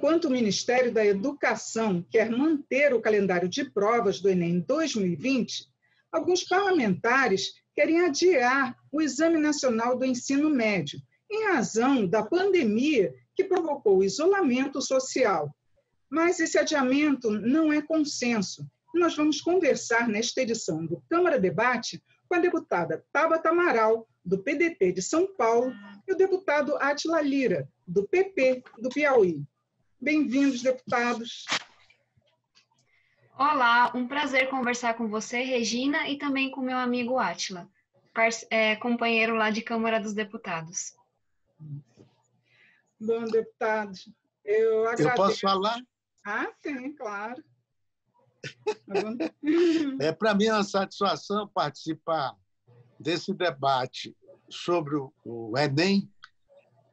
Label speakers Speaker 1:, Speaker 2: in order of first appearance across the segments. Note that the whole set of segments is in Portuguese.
Speaker 1: enquanto o Ministério da Educação quer manter o calendário de provas do Enem 2020, alguns parlamentares querem adiar o Exame Nacional do Ensino Médio, em razão da pandemia que provocou o isolamento social. Mas esse adiamento não é consenso. Nós vamos conversar nesta edição do Câmara Debate com a deputada Tabata Amaral, do PDT de São Paulo, e o deputado Atila Lira, do PP do Piauí. Bem-vindos, deputados.
Speaker 2: Olá, um prazer conversar com você, Regina, e também com meu amigo Atila, é, companheiro lá de Câmara dos Deputados.
Speaker 1: Bom, deputados, eu agradeço.
Speaker 3: Eu posso falar?
Speaker 1: Ah, sim, claro.
Speaker 3: é para mim uma satisfação participar desse debate sobre o Enem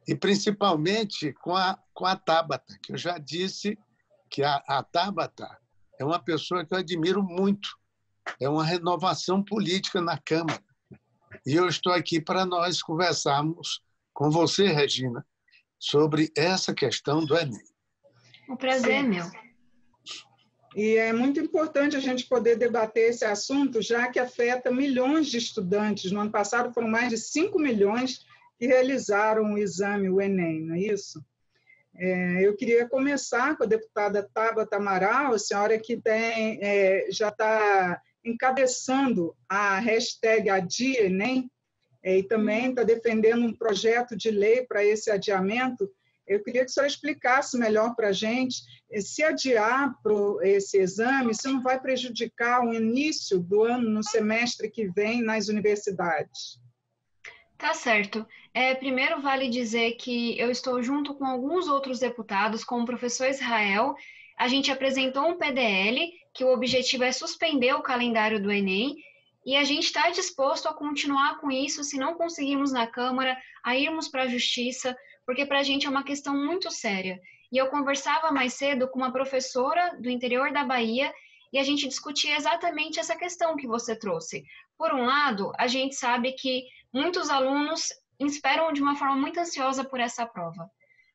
Speaker 3: e principalmente com a, com a Tabata, que eu já disse que a, a Tabata é uma pessoa que eu admiro muito, é uma renovação política na Câmara. E eu estou aqui para nós conversarmos com você, Regina, sobre essa questão do Enem.
Speaker 2: O prazer é meu.
Speaker 1: E é muito importante a gente poder debater esse assunto, já que afeta milhões de estudantes. No ano passado foram mais de 5 milhões que realizaram o exame, o Enem, não é isso? É, eu queria começar com a deputada Tabata Amaral, a senhora que tem, é, já está encabeçando a hashtag Adia Enem, é, e também está defendendo um projeto de lei para esse adiamento. Eu queria que a senhora explicasse melhor para a gente é, se adiar pro, esse exame, se não vai prejudicar o início do ano no semestre que vem nas universidades.
Speaker 2: Tá certo. É, primeiro, vale dizer que eu estou junto com alguns outros deputados, como o professor Israel. A gente apresentou um PDL que o objetivo é suspender o calendário do Enem e a gente está disposto a continuar com isso se não conseguirmos na Câmara, a irmos para a Justiça, porque para a gente é uma questão muito séria. E eu conversava mais cedo com uma professora do interior da Bahia e a gente discutia exatamente essa questão que você trouxe. Por um lado, a gente sabe que muitos alunos esperam de uma forma muito ansiosa por essa prova.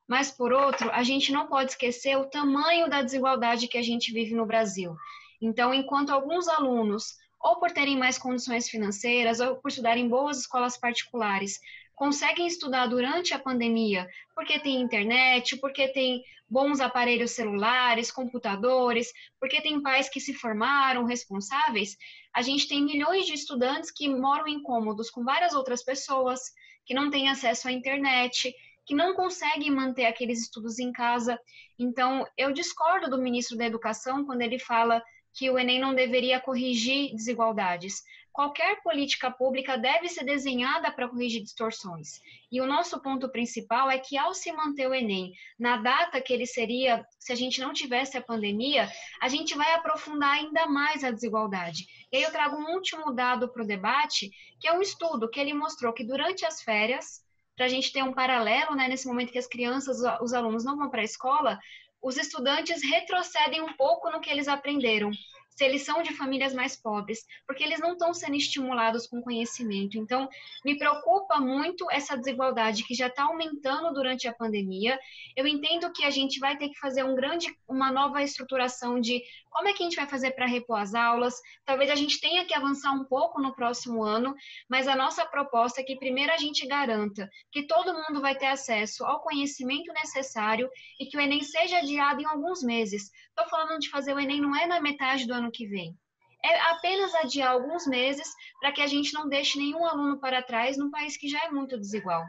Speaker 2: Mas, por outro, a gente não pode esquecer o tamanho da desigualdade que a gente vive no Brasil. Então, enquanto alguns alunos, ou por terem mais condições financeiras, ou por estudarem boas escolas particulares, conseguem estudar durante a pandemia porque tem internet, porque tem bons aparelhos celulares, computadores, porque tem pais que se formaram responsáveis, a gente tem milhões de estudantes que moram em cômodos com várias outras pessoas, que não têm acesso à internet, que não conseguem manter aqueles estudos em casa. Então, eu discordo do ministro da Educação quando ele fala que o Enem não deveria corrigir desigualdades. Qualquer política pública deve ser desenhada para corrigir distorções. E o nosso ponto principal é que, ao se manter o Enem na data que ele seria, se a gente não tivesse a pandemia, a gente vai aprofundar ainda mais a desigualdade. E aí eu trago um último dado para o debate, que é um estudo que ele mostrou que durante as férias, para a gente ter um paralelo, né, nesse momento que as crianças, os alunos não vão para a escola, os estudantes retrocedem um pouco no que eles aprenderam, se eles são de famílias mais pobres, porque eles não estão sendo estimulados com conhecimento. Então, me preocupa muito essa desigualdade que já está aumentando durante a pandemia. Eu entendo que a gente vai ter que fazer um grande, uma nova estruturação de como é que a gente vai fazer para repor as aulas. Talvez a gente tenha que avançar um pouco no próximo ano, mas a nossa proposta é que primeiro a gente garanta que todo mundo vai ter acesso ao conhecimento necessário e que o Enem seja adiado em alguns meses. Estou falando de fazer o Enem não é na metade do ano que vem. É apenas adiar alguns meses para que a gente não deixe nenhum aluno para trás num país que já é muito desigual.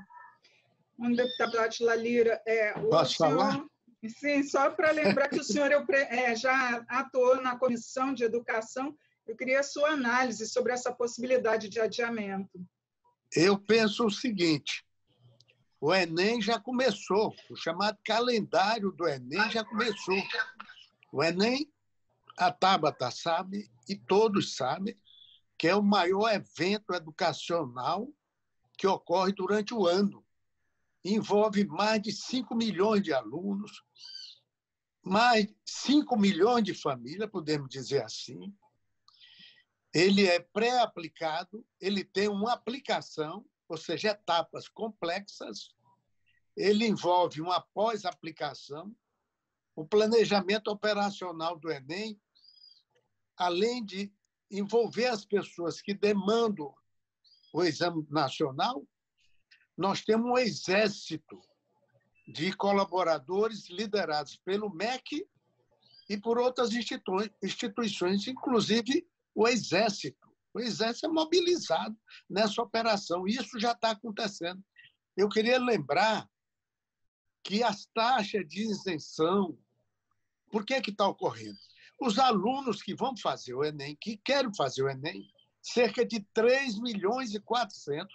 Speaker 1: Um deputado Atila Lira, é,
Speaker 3: Posso senhor... falar?
Speaker 1: Sim, só para lembrar que o senhor é, já atuou na Comissão de Educação, eu queria a sua análise sobre essa possibilidade de adiamento.
Speaker 3: Eu penso o seguinte: o Enem já começou, o chamado calendário do Enem já começou. O Enem, a Tabata sabe, e todos sabem, que é o maior evento educacional que ocorre durante o ano envolve mais de 5 milhões de alunos, mais 5 milhões de famílias, podemos dizer assim. Ele é pré-aplicado, ele tem uma aplicação, ou seja, etapas complexas, ele envolve uma pós-aplicação, o planejamento operacional do Enem, além de envolver as pessoas que demandam o exame nacional, nós temos um exército de colaboradores liderados pelo MEC e por outras instituições, inclusive o Exército. O Exército é mobilizado nessa operação. Isso já está acontecendo. Eu queria lembrar que as taxas de isenção, por que que está ocorrendo? Os alunos que vão fazer o Enem, que querem fazer o Enem, cerca de 3 milhões e 400,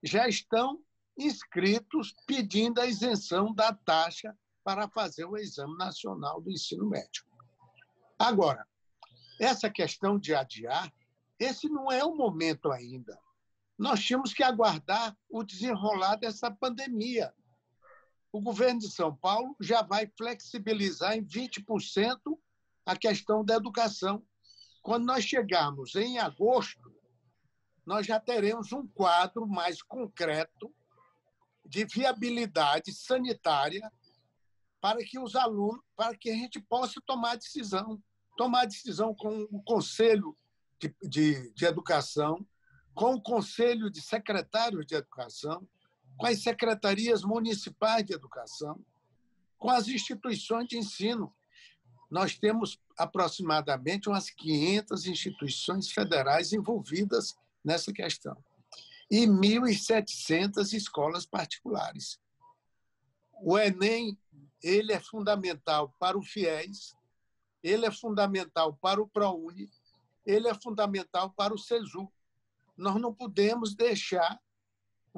Speaker 3: já estão inscritos pedindo a isenção da taxa para fazer o Exame Nacional do Ensino Médio. Agora, essa questão de adiar, esse não é o momento ainda. Nós tínhamos que aguardar o desenrolar dessa pandemia. O governo de São Paulo já vai flexibilizar em 20% a questão da educação. Quando nós chegarmos em agosto, nós já teremos um quadro mais concreto de viabilidade sanitária para que os alunos, para que a gente possa tomar decisão, tomar decisão com o Conselho de, de, de Educação, com o Conselho de Secretários de Educação, com as secretarias municipais de educação, com as instituições de ensino. Nós temos aproximadamente umas 500 instituições federais envolvidas nessa questão e 1.700 escolas particulares. O Enem ele é fundamental para o FIES, ele é fundamental para o ProUni, ele é fundamental para o SESU. Nós não podemos deixar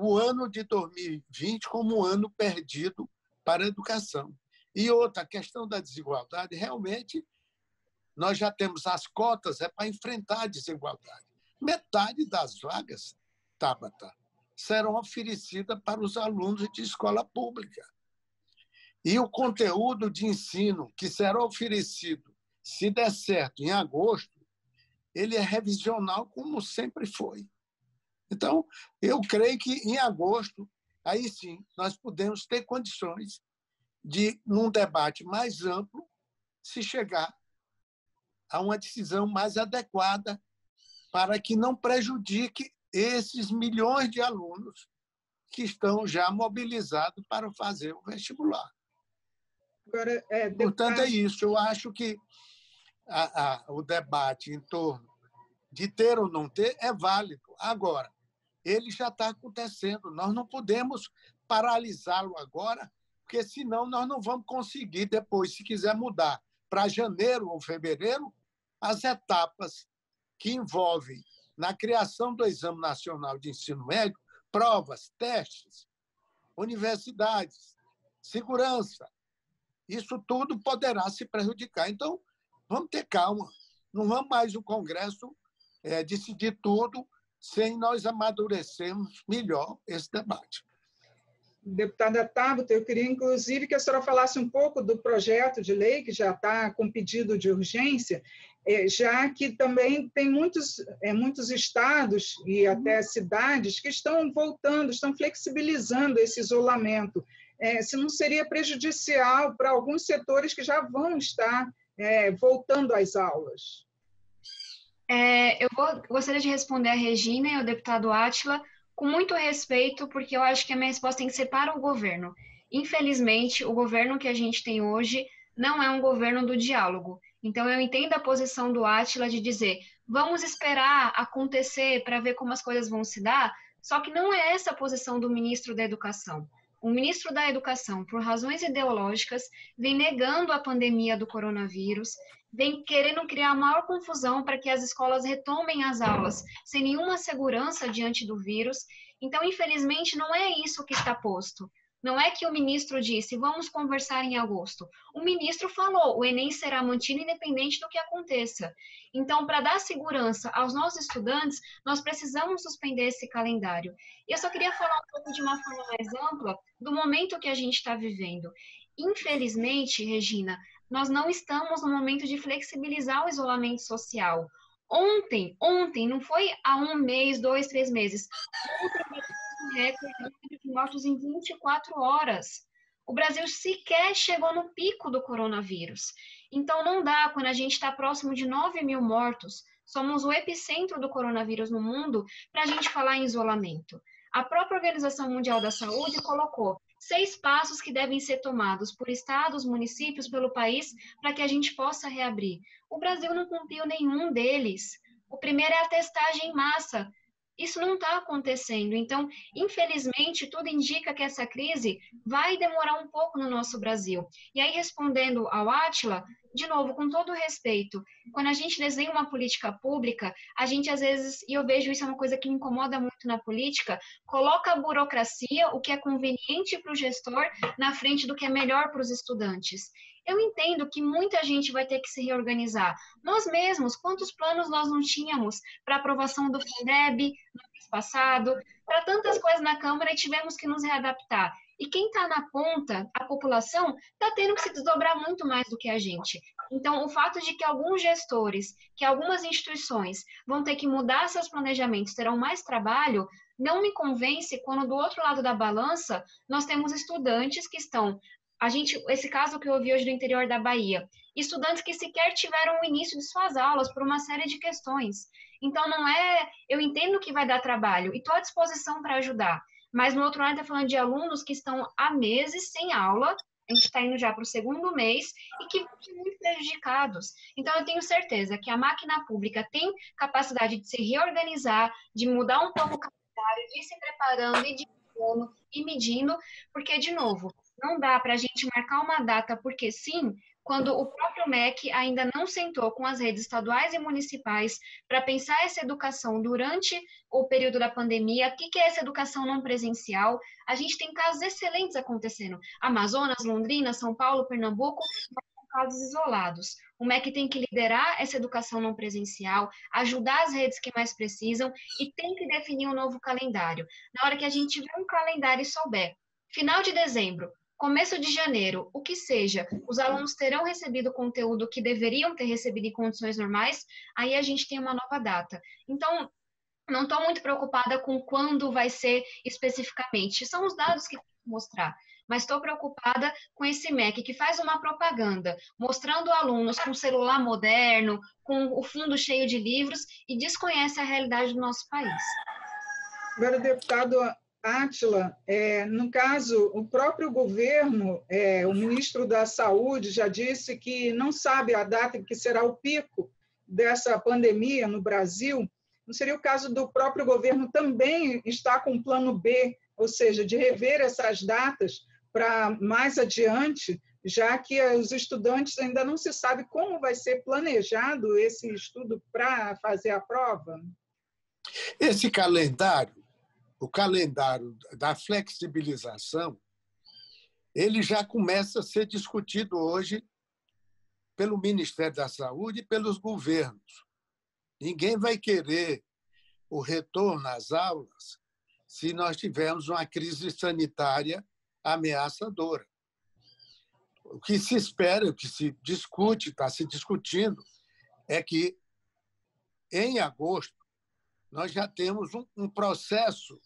Speaker 3: o ano de 2020 como um ano perdido para a educação. E outra, a questão da desigualdade, realmente, nós já temos as cotas é para enfrentar a desigualdade. Metade das vagas Tabata, serão oferecidas para os alunos de escola pública. E o conteúdo de ensino que será oferecido, se der certo, em agosto, ele é revisional como sempre foi. Então, eu creio que em agosto, aí sim, nós podemos ter condições de, num debate mais amplo, se chegar a uma decisão mais adequada para que não prejudique esses milhões de alunos que estão já mobilizados para fazer o vestibular. Agora, é, Portanto, é isso. Eu acho que a, a, o debate em torno de ter ou não ter é válido. Agora, ele já está acontecendo. Nós não podemos paralisá-lo agora, porque senão nós não vamos conseguir depois, se quiser mudar para janeiro ou fevereiro, as etapas que envolvem na criação do Exame Nacional de Ensino Médio, provas, testes, universidades, segurança. Isso tudo poderá se prejudicar. Então, vamos ter calma. Não vamos mais o Congresso é, decidir tudo sem nós amadurecermos melhor esse debate.
Speaker 1: Deputada Tabata, eu queria, inclusive, que a senhora falasse um pouco do projeto de lei que já está com pedido de urgência é, já que também tem muitos, é, muitos estados e até cidades que estão voltando, estão flexibilizando esse isolamento. É, se não seria prejudicial para alguns setores que já vão estar voltando às aulas?
Speaker 2: É, eu vou, gostaria de responder a Regina e ao deputado Átila com muito respeito, porque eu acho que a minha resposta tem que ser para o governo. Infelizmente, o governo que a gente tem hoje não é um governo do diálogo. Então, eu entendo a posição do Átila de dizer, vamos esperar acontecer para ver como as coisas vão se dar, só que não é essa a posição do ministro da Educação. O ministro da Educação, por razões ideológicas, vem negando a pandemia do coronavírus, vem querendo criar maior confusão para que as escolas retomem as aulas sem nenhuma segurança diante do vírus. Então, infelizmente, não é isso que está posto. Não é que o ministro disse, vamos conversar em agosto. O ministro falou, o Enem será mantido independente do que aconteça. Então, para dar segurança aos nossos estudantes, nós precisamos suspender esse calendário. E eu só queria falar um pouco de uma forma mais ampla do momento que a gente está vivendo. Infelizmente, Regina, nós não estamos no momento de flexibilizar o isolamento social. Ontem, ontem, não foi há um mês, dois, três meses. Ontem, recorde de mortos em 24 horas. O Brasil sequer chegou no pico do coronavírus. Então, não dá, quando a gente está próximo de 9 mil mortos, somos o epicentro do coronavírus no mundo, para a gente falar em isolamento. A própria Organização Mundial da Saúde colocou seis passos que devem ser tomados por estados, municípios, pelo país, para que a gente possa reabrir. O Brasil não cumpriu nenhum deles. O primeiro é a testagem em massa. Isso não está acontecendo. Então, infelizmente, tudo indica que essa crise vai demorar um pouco no nosso Brasil. E aí, respondendo ao Átila, de novo, com todo respeito, quando a gente desenha uma política pública, a gente às vezes, e eu vejo isso é uma coisa que me incomoda muito na política, coloca a burocracia, o que é conveniente para o gestor, na frente do que é melhor para os estudantes. Eu entendo que muita gente vai ter que se reorganizar. Nós mesmos, quantos planos nós não tínhamos para aprovação do FINDEB no mês passado, para tantas coisas na Câmara e tivemos que nos readaptar. E quem está na ponta, a população, está tendo que se desdobrar muito mais do que a gente. Então, o fato de que alguns gestores, que algumas instituições vão ter que mudar seus planejamentos, terão mais trabalho, não me convence quando do outro lado da balança nós temos estudantes que estão a gente, esse caso que eu ouvi hoje do interior da Bahia, estudantes que sequer tiveram o início de suas aulas por uma série de questões. Então, não é. Eu entendo que vai dar trabalho e estou à disposição para ajudar. Mas, no outro lado, está falando de alunos que estão há meses sem aula, a gente está indo já para o segundo mês, e que vão ser muito prejudicados. Então, eu tenho certeza que a máquina pública tem capacidade de se reorganizar, de mudar um pouco o calendário, de ir se preparando e de e medindo, porque, de novo, não dá para a gente marcar uma data porque sim, quando o próprio MEC ainda não sentou com as redes estaduais e municipais para pensar essa educação durante o período da pandemia, o que é essa educação não presencial. A gente tem casos excelentes acontecendo. Amazonas, Londrina, São Paulo, Pernambuco, casos isolados. O MEC tem que liderar essa educação não presencial, ajudar as redes que mais precisam e tem que definir um novo calendário. Na hora que a gente tiver um calendário e souber, final de dezembro, começo de janeiro, o que seja, os alunos terão recebido o conteúdo que deveriam ter recebido em condições normais, aí a gente tem uma nova data. Então, não estou muito preocupada com quando vai ser especificamente. São os dados que mostrar. Mas estou preocupada com esse MEC que faz uma propaganda, mostrando alunos com celular moderno, com o fundo cheio de livros e desconhece a realidade do nosso país.
Speaker 1: Agora, deputado Átila, é, no caso, o próprio governo, é, o ministro da Saúde já disse que não sabe a data que será o pico dessa pandemia no Brasil. Não seria o caso do próprio governo também estar com um plano B, ou seja, de rever essas datas para mais adiante, já que os estudantes ainda não se sabe como vai ser planejado esse estudo para fazer a prova?
Speaker 3: Esse calendário o calendário da flexibilização, ele já começa a ser discutido hoje pelo Ministério da Saúde e pelos governos. Ninguém vai querer o retorno às aulas se nós tivermos uma crise sanitária ameaçadora. O que se espera, o que se discute, está se discutindo, é que em agosto nós já temos um, um processo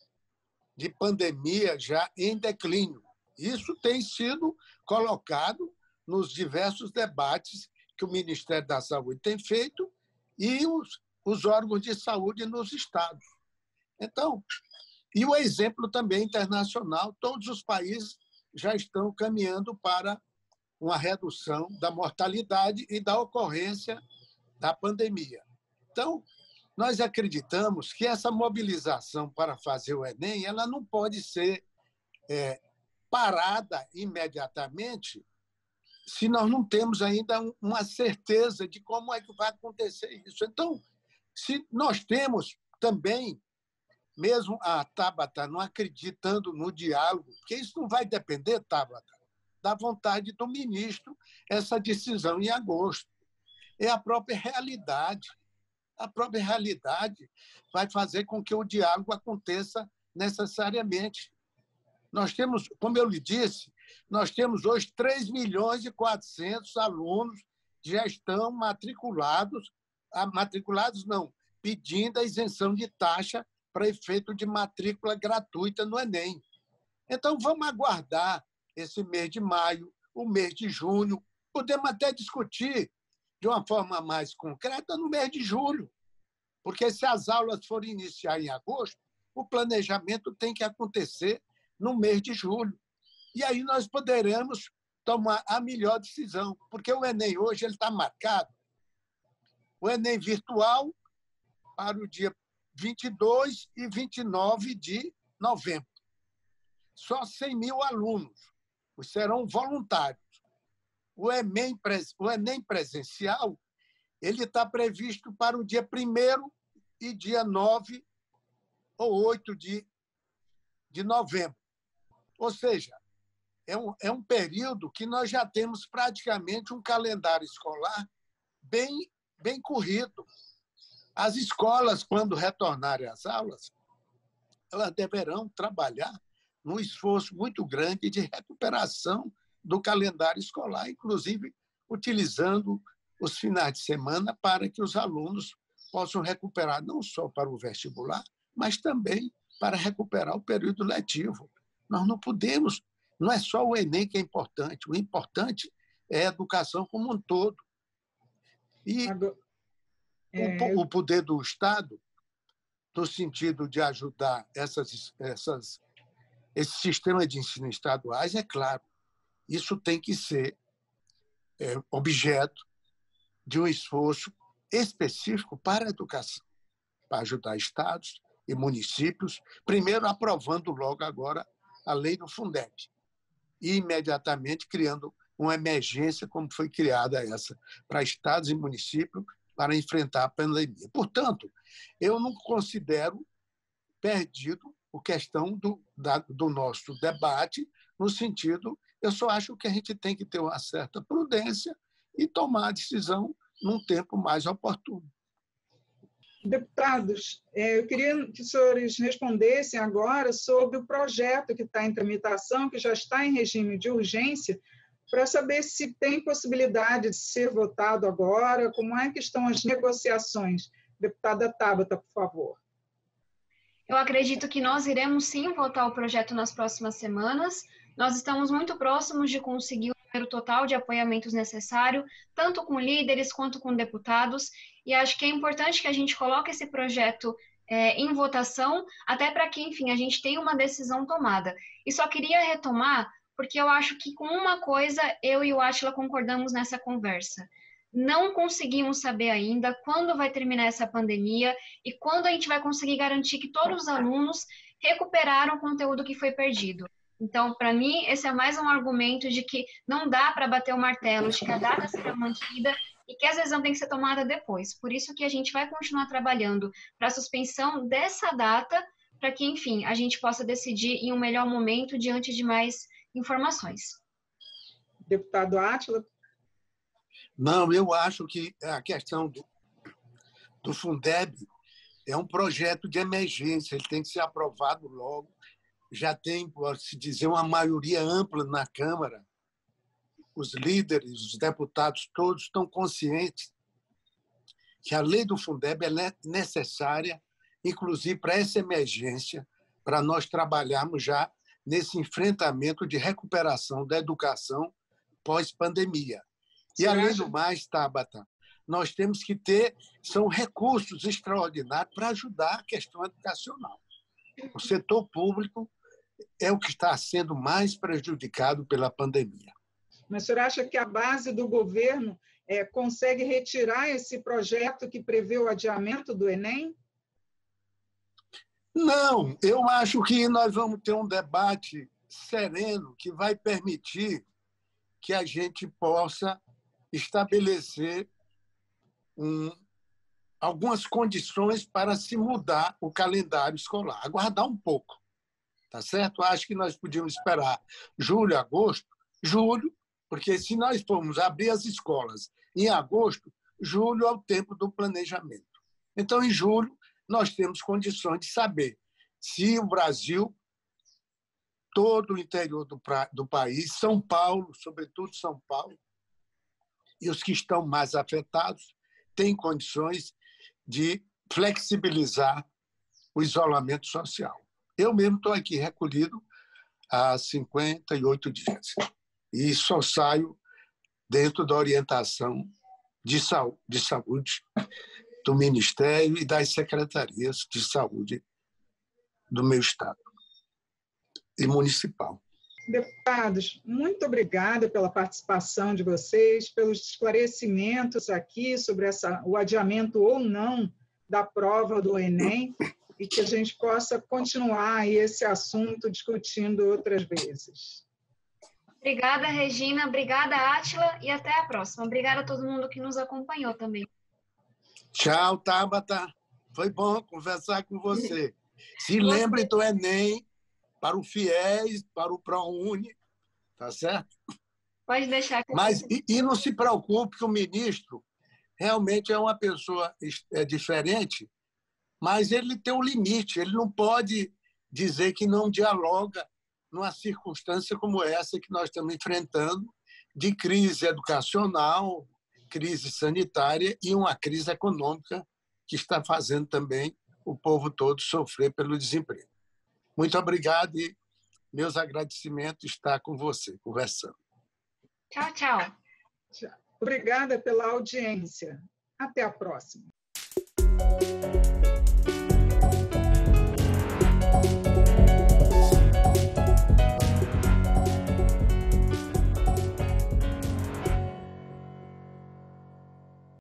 Speaker 3: de pandemia já em declínio. Isso tem sido colocado nos diversos debates que o Ministério da Saúde tem feito e os, os órgãos de saúde nos estados. Então, e o exemplo também internacional, todos os países já estão caminhando para uma redução da mortalidade e da ocorrência da pandemia. Então, nós acreditamos que essa mobilização para fazer o Enem ela não pode ser é, parada imediatamente se nós não temos ainda uma certeza de como é que vai acontecer isso. Então, se nós temos também, mesmo a Tabata não acreditando no diálogo, porque isso não vai depender, Tabata, da vontade do ministro, essa decisão em agosto. É a própria realidade a própria realidade vai fazer com que o diálogo aconteça necessariamente. Nós temos, como eu lhe disse, nós temos hoje 3 milhões e 400 alunos que já estão matriculados, ah, matriculados não, pedindo a isenção de taxa para efeito de matrícula gratuita no Enem. Então, vamos aguardar esse mês de maio, o mês de junho. Podemos até discutir de uma forma mais concreta no mês de julho, porque se as aulas forem iniciar em agosto, o planejamento tem que acontecer no mês de julho. E aí nós poderemos tomar a melhor decisão, porque o Enem hoje está marcado. O Enem virtual para o dia 22 e 29 de novembro. Só 100 mil alunos, serão voluntários. O Enem, o Enem presencial ele está previsto para o dia 1 e dia 9 ou 8 de, de novembro. Ou seja, é um, é um período que nós já temos praticamente um calendário escolar bem, bem corrido. As escolas, quando retornarem às aulas, elas deverão trabalhar num esforço muito grande de recuperação do calendário escolar, inclusive utilizando os finais de semana para que os alunos possam recuperar não só para o vestibular, mas também para recuperar o período letivo. Nós não podemos, não é só o Enem que é importante, o importante é a educação como um todo. E é... o poder do Estado, no sentido de ajudar essas, essas, esse sistema de ensino estaduais, é claro, isso tem que ser é, objeto de um esforço específico para a educação, para ajudar estados e municípios, primeiro aprovando logo agora a lei do Fundeb e imediatamente criando uma emergência como foi criada essa para estados e municípios para enfrentar a pandemia. Portanto, eu não considero perdido a questão do, da, do nosso debate, no sentido, eu só acho que a gente tem que ter uma certa prudência e tomar a decisão num tempo mais oportuno.
Speaker 1: Deputados, é, eu queria que os senhores respondessem agora sobre o projeto que está em tramitação, que já está em regime de urgência, para saber se tem possibilidade de ser votado agora, como é que estão as negociações. Deputada Tabata, por favor.
Speaker 2: Eu acredito que nós iremos sim votar o projeto nas próximas semanas. Nós estamos muito próximos de conseguir o número total de apoiamentos necessário, tanto com líderes quanto com deputados, e acho que é importante que a gente coloque esse projeto é, em votação, até para que, enfim, a gente tenha uma decisão tomada. E só queria retomar, porque eu acho que com uma coisa eu e o Atila concordamos nessa conversa. Não conseguimos saber ainda quando vai terminar essa pandemia e quando a gente vai conseguir garantir que todos os alunos recuperaram o conteúdo que foi perdido. Então, para mim, esse é mais um argumento de que não dá para bater o martelo, de que a data será mantida e que a decisão tem que ser tomada depois. Por isso que a gente vai continuar trabalhando para a suspensão dessa data, para que, enfim, a gente possa decidir em um melhor momento diante de mais informações.
Speaker 1: Deputado Átila?
Speaker 3: Não, eu acho que a questão do, do Fundeb é um projeto de emergência, ele tem que ser aprovado logo já tem, pode-se dizer, uma maioria ampla na Câmara. Os líderes, os deputados todos estão conscientes que a lei do Fundeb é necessária, inclusive para essa emergência, para nós trabalharmos já nesse enfrentamento de recuperação da educação pós-pandemia. E, além do mais, Tabata, nós temos que ter, são recursos extraordinários para ajudar a questão educacional. O setor público é o que está sendo mais prejudicado pela pandemia.
Speaker 1: Mas o senhor acha que a base do governo é, consegue retirar esse projeto que prevê o adiamento do Enem?
Speaker 3: Não, eu acho que nós vamos ter um debate sereno que vai permitir que a gente possa estabelecer um, algumas condições para se mudar o calendário escolar. Aguardar um pouco tá certo? Acho que nós podíamos esperar julho, agosto, julho, porque se nós formos abrir as escolas em agosto, julho é o tempo do planejamento. Então, em julho, nós temos condições de saber se o Brasil, todo o interior do, do país, São Paulo, sobretudo São Paulo, e os que estão mais afetados, têm condições de flexibilizar o isolamento social. Eu mesmo estou aqui recolhido, a 58 dias. E só saio dentro da orientação de saúde, de saúde do Ministério e das secretarias de saúde do meu estado e municipal.
Speaker 1: Deputados, muito obrigada pela participação de vocês, pelos esclarecimentos aqui sobre essa, o adiamento ou não da prova do Enem e que a gente possa continuar esse assunto discutindo outras vezes.
Speaker 2: Obrigada, Regina. Obrigada, Átila. E até a próxima. Obrigada a todo mundo que nos acompanhou também.
Speaker 3: Tchau, Tabata. Foi bom conversar com você. Se lembre do Enem para o FIES, para o ProUni, tá certo?
Speaker 2: Pode deixar. Que
Speaker 3: Mas e, e, não se preocupe que o ministro realmente é uma pessoa é diferente, mas ele tem um limite. Ele não pode dizer que não dialoga numa circunstância como essa que nós estamos enfrentando, de crise educacional, crise sanitária e uma crise econômica que está fazendo também o povo todo sofrer pelo desemprego. Muito obrigado e meus agradecimentos estar com você, conversando.
Speaker 2: Tchau, tchau.
Speaker 1: Obrigada pela audiência. Até a próxima.